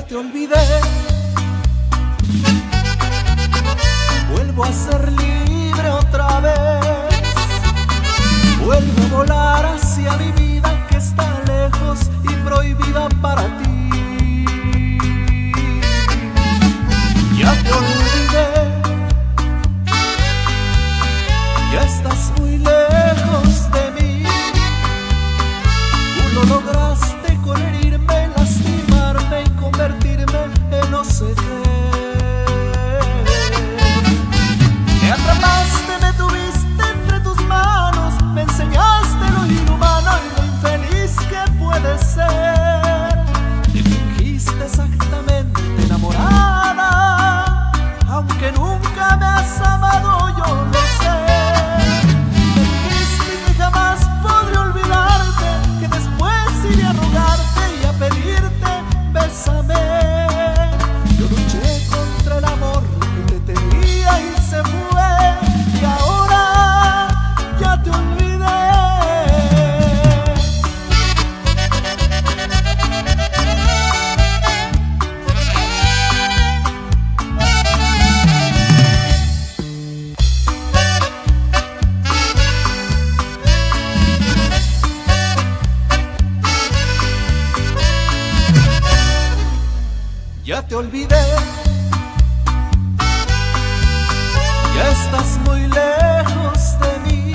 te olvidé. Vuelvo a ser libre otra vez. Vuelvo a volar hacia mi vida que está lejos y prohibida para ti. Ya te olvidé. Ya estás muy lejos de mí. Tú lo lograste con herirme, convertirme en no te olvidé. Ya estás muy lejos de mí.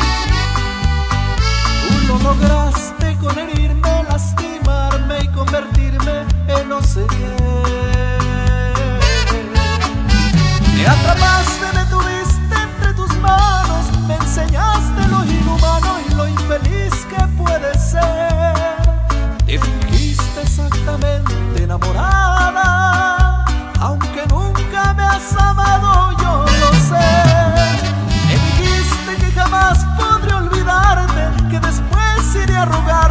Tú lo lograste con herirme, lastimarme y convertirme en no sé qué. Me atrapaste, me tuviste entre tus manos, me enseñaste lo inhumano y lo infeliz que puede ser. Te fingiste exactamente enamorado. arrugar.